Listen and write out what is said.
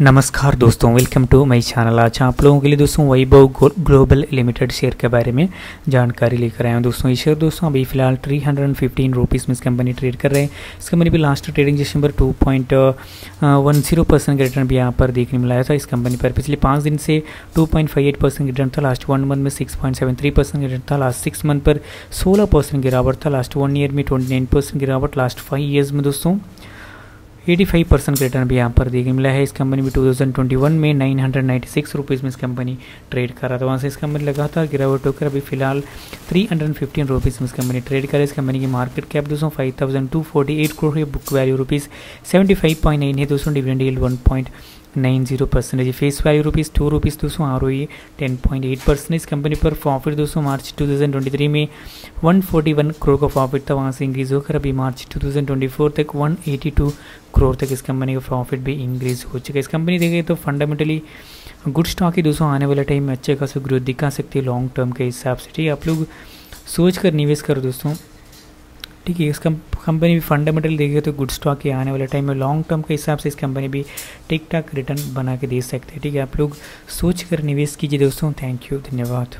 नमस्कार दोस्तों welcome to my channel आज आप लोगों के लिए दोस्तों वैभव ग्लोबल लिमिटेड शेयर के बारे में जानकारी लेकर आए हैं। दोस्तों, ये शेयर दोस्तों, अभी फ़िलहाल three hundred and fifteen rupees में इस कंपनी ट्रेड कर रहे हैं। इस कंपनी भी लास्ट ट्रेडिंग पर two point one zero percent का रिटर्न भी यहाँ पर देखने मिला था। इस कंपनी पर पिछले पाँच दिन से two point five eight percent return था। लास्ट वन मंथ में six point seven three percent return था। लास्ट सिक्स मंथ पर सोलह परसेंट गिरावट था। लास्ट वन ईयर में ट्वेंटी नाइन परसेंट गिरावट। लास्ट फाइव ईयर्स में दोस्तों 85 परसेंट का रिटर्न भी यहाँ पर देखने मिला है। इस कंपनी में 2021 में nine hundred ninety six rupees में इस कंपनी ट्रेड कर रहा था। वहाँ से इस कंपनी लगातार गिरावट होकर अभी फ़िलहाल थ्री हंड्रेड फिफ्टीन रुपीज़ में इस कंपनी ट्रेड कर इस कंपनी की मार्केट कैप दोस्तों five thousand two forty eight crore है। Book value rupees seventy five point nine है। दोस्तों dividend one point nine zero percentage. Face value rupees two rupees दोस्तों R O ten point eight percentage company पर profit दोस्तों March two thousand twenty three में one forty one crore का profit था, वहाँ से इंक्रीज होकर अभी March two thousand twenty four तक वन एटी टू करोड़ तक इस कंपनी का प्रॉफिट भी इंक्रीज हो चुका है। इस कंपनी देखें तो फंडामेंटली गुड स्टॉक ही दोस्तों आने वाले टाइम में अच्छे खासा ग्रोथ दिखा सकती है लॉन्ग टर्म के हिसाब से। ठीक है, आप लोग सोच कर निवेश करो दोस्तों। ठीक है, इस कंपनी भी फंडामेंटल देखिए तो गुड स्टॉक के आने वाले टाइम में लॉन्ग टर्म के हिसाब से इस कंपनी भी ठीक ठाक रिटर्न बना के दे सकते हैं। ठीक है, आप लोग सोच कर निवेश कीजिए दोस्तों। थैंक यू धन्यवाद।